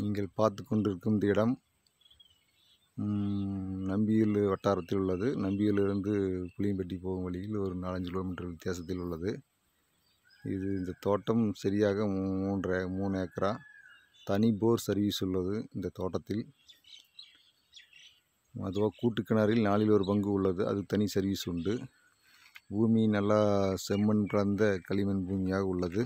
நீங்கள் பார்த்து கொண்டிருக்கும் இந்த இடம் நம்பியில் நம்பியூர் வட்டாரத்தில் உள்ளது. நம்பியூரிலிருந்து புளியம்பட்டி போகும் வழியில் ஒரு நாலஞ்சு கிலோமீட்டர் வித்தியாசத்தில் உள்ளது. இது இந்த தோட்டம் சரியாக மூன்று மூன்றரை மூணு ஏக்கரா. தனி போர் சர்வீஸ் உள்ளது இந்த தோட்டத்தில். அதுவாக கூட்டு கிணறில் நாலில் ஒரு பங்கு உள்ளது. அது தனி சர்வீஸ் உண்டு. பூமி நல்லா செம்மண் கலந்த களிமண் பூமியாக உள்ளது.